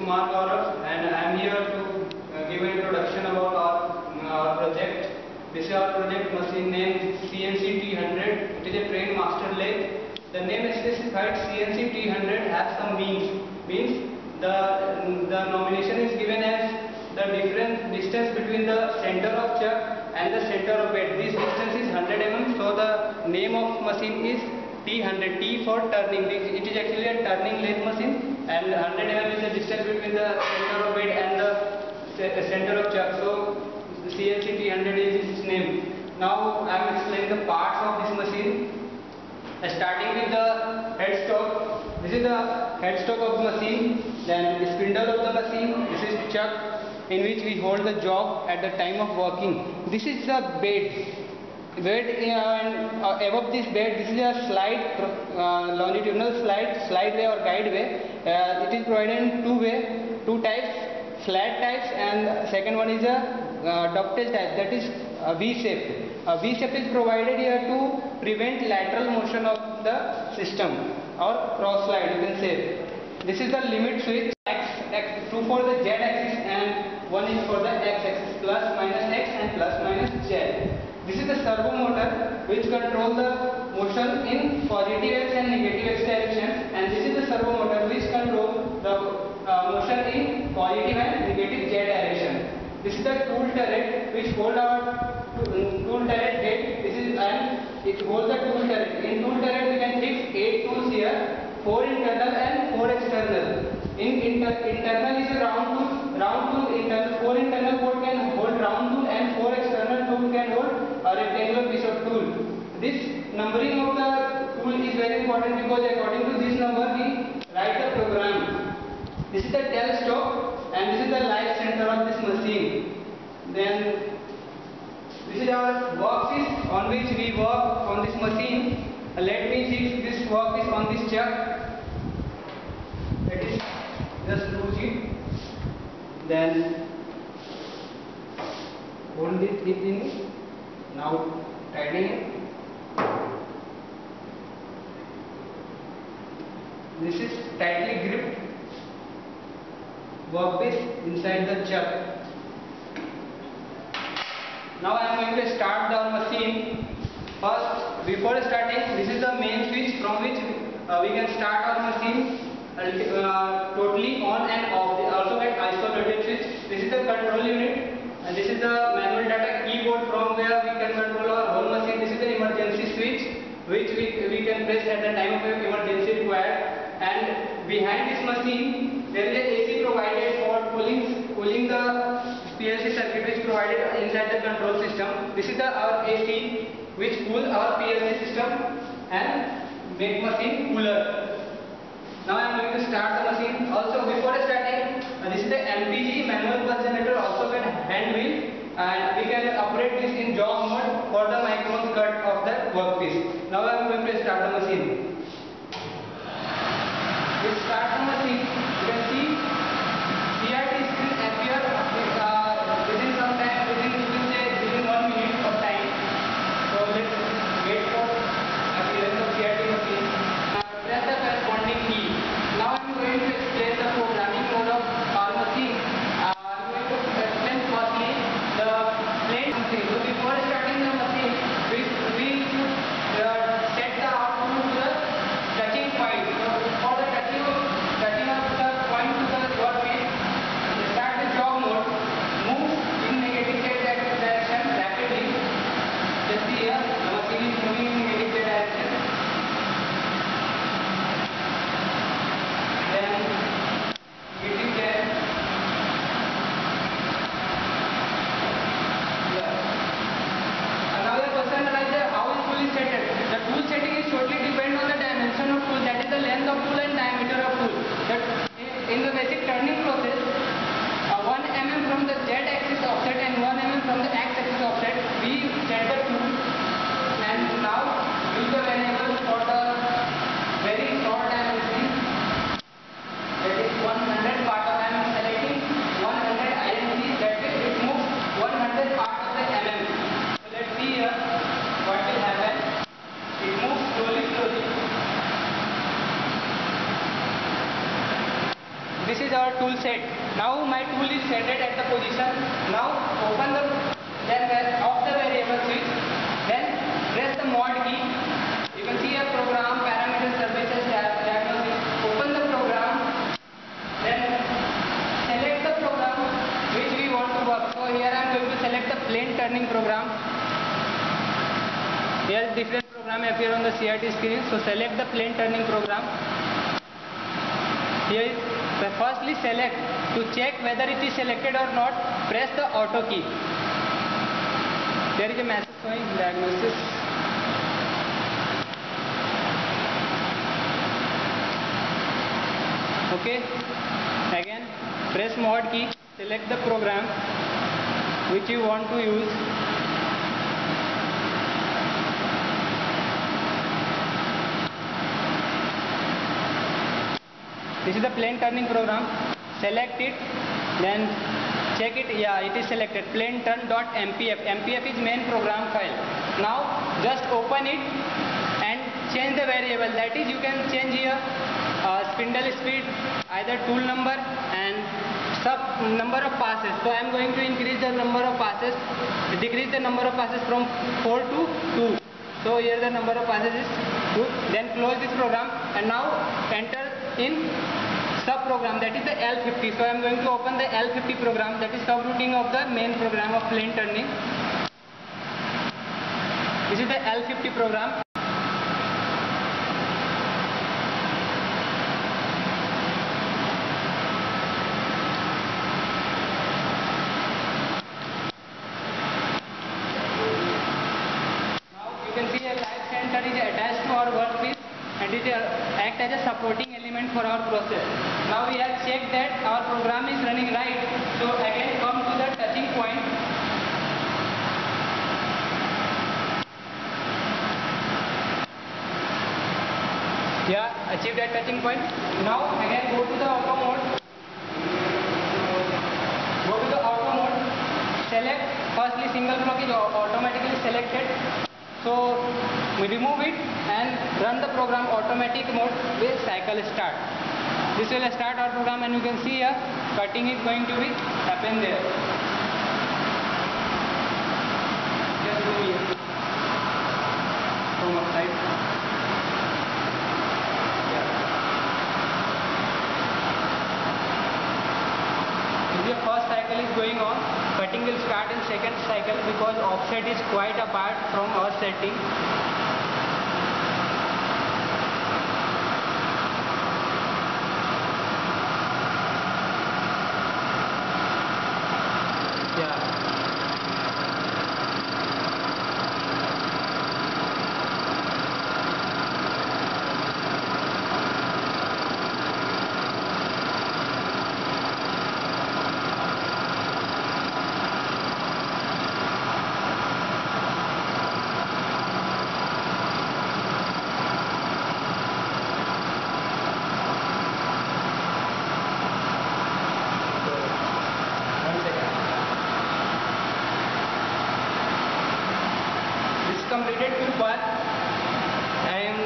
Kumar Gaurav and I am here to uh, give an introduction about our, our project. This is our project machine named CNC T100. It is a train master lathe. The name specified CNC T100 has some means. Means the, the nomination is given as the difference distance between the center of chuck and the center of bed. This distance is 100 mm. So the name of machine is T100. T for turning. It is actually a turning lathe machine and 100 mm is the distance between the center of bed and the center of chuck. So CNC T100 is its name. Now I am explaining the parts of this machine. Starting with the headstock. This is the headstock of the machine. Then the spindle of the machine. This is chuck in which we hold the job at the time of working. This is the bed. Bed uh, and uh, above this bed, this is a slide, uh, longitudinal slide, slide way or guide way. Uh, it is provided in two way, two types, flat types, and second one is a uh, type, that is uh, V shape. A V shape is provided here to prevent lateral motion of the system or cross slide, you can say. This is the limit switch, X, X, two for the Z axis and one is for the X axis, plus minus X and plus minus Z. Servo motor which controls the motion in positive X and negative X direction and this is the servo motor which controls the uh, motion in positive and negative Z direction. This is the tool turret which hold our tool turret head. This is and it holds the tool turret. In tool turret we can fix 8 tools here, 4 internal and 4 external. In inter internal is a round tool, round tool internal, 4 internal board can hold round tool and 4 external tool can hold a rectangular piece of tool. This numbering of the tool is very important because according to this number we write the program. This is the tailstock and this is the live center of this machine. Then this is our workpiece on which we work on this machine. Let me fix this work is on this chuck. That is just loose it. Then hold it deep in. Now tighten it. This is tightly gripped workpiece inside the chuck. Now I am going to start the machine. First, before starting, this is the main switch from which uh, we can start our machine uh, totally on and off. Also get isolated switch. This is the control unit and this is the manual data keyboard from where we can control our whole machine. This is the emergency switch which we, we can press at the time of emergency required. And behind this machine, there is a AC provided for cooling, cooling the PLC circuit which provided inside the control system. This is the our AC which cool our PLC system and make machine cooler. Now I am going to start the machine. Also before starting, uh, this is the MPG manual pulse generator also with hand wheel and we can operate this in jog mode for the micron cut of the workpiece. Now I am going to start the machine. We start the machine. You can see CRT screen appear uh, within some time, within you can say within one minute of time. So let's wait for appearance of CRT machine. Now press the corresponding key. Now I am going to explain the programming mode of our machine. Uh, I am going to explain firstly the plane machine. So before starting the machine, we we should uh, set the output to the touching point. So for the touching of touching of the point to the workpiece, start the jog mode. Move in negative z direction rapidly. Just see here, the machine is moving in negative z direction. Then it is there. Yeah. Another question arises how is tool is set? The tool setting is totally depend on the dimension of tool that is the length of tool and diameter of tool. That in the basic turning process, uh, 1 mm from the z axis offset and 1 mm from the x axis offset, we set the tool and now appear on the CRT screen. So select the plane turning program. Here firstly select to check whether it is selected or not. Press the auto key. There is a message showing diagnosis. Okay. Again, press mod key. Select the program which you want to use. This is the plane turning program. Select it, then check it. Yeah, it is selected. Plane turn turn.mpf. MPF is main program file. Now just open it and change the variable. That is, you can change here uh, spindle speed, either tool number and sub number of passes. So I am going to increase the number of passes, decrease the number of passes from 4 to 2. So here the number of passes is 2. Then close this program and now enter in sub program that is the L50. So I am going to open the L50 program that is subroutine of the main program of plain turning. This is the L50 program. Now you can see a live center is attached to our workpiece and it uh, act as a supporting element for our process. Now we have checked that our program is running right. So again come to the touching point. Yeah, achieved that touching point. Now again go to the auto mode. Go to the auto mode. Select firstly single block is automatically selected. So we remove it and run the program automatic mode with cycle start. This will start our program and you can see here cutting is going to be happen there. Just here. From. Yeah. Is the first cycle is going on. Cutting will start in second cycle because offset is quite apart from our setting. Yeah. So, one second. This is completed two part. I am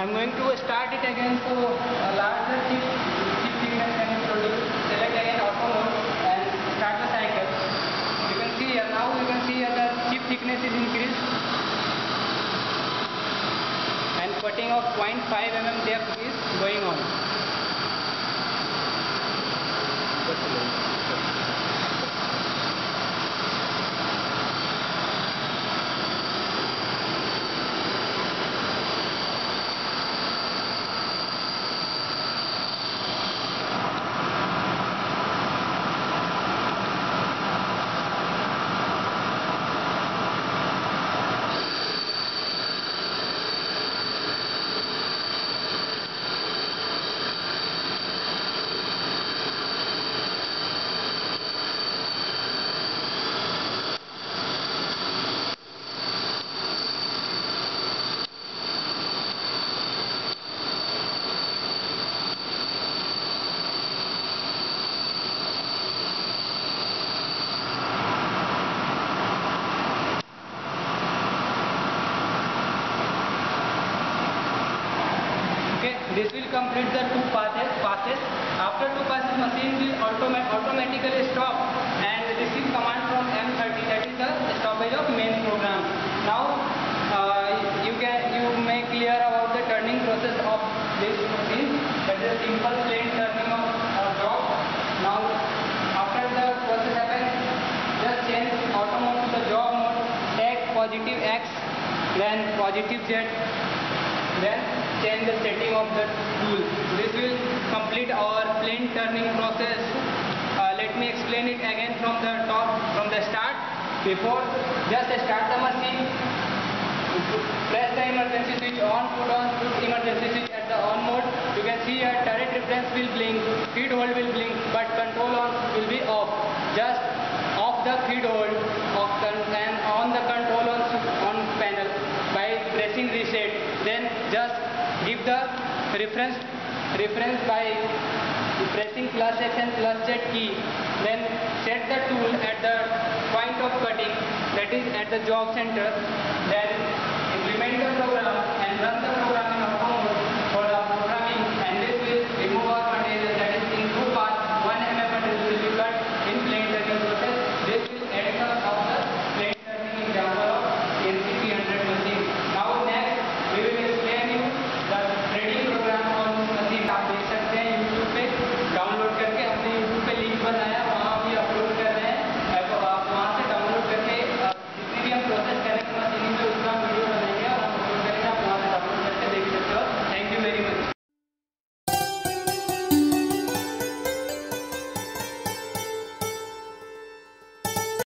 I'm going to start it again so a larger chip chip thickness can be produced. Select again auto mode and start the cycle. You can see here now you can see here the chip thickness is increased and cutting of 0.5 mm depth is going on. Complete the two passes. passes. After two passes, machine will automa- automatically stop and receive command from M30. That is the stoppage of main program. Now uh, you can you may clear about the turning process of this machine. That is a simple plain turning of a uh, job. Now after the process happens, just change auto mode to the job mode. Take positive X, then positive Z, then change the setting of the tool. This will complete our plain turning process. Uh, let me explain it again from the top, from the start. Before, just start the machine, press the emergency switch on, put on put emergency switch at the on mode. You can see here turret reference will blink, feed hold will blink, but control on will be off. Just off the feed hold of con- and on the control on on panel by pressing reset. Then just give the reference reference by pressing plus X and plus Z key. Then set the tool at the point of cutting that is at the job center. Then implement the program and run the program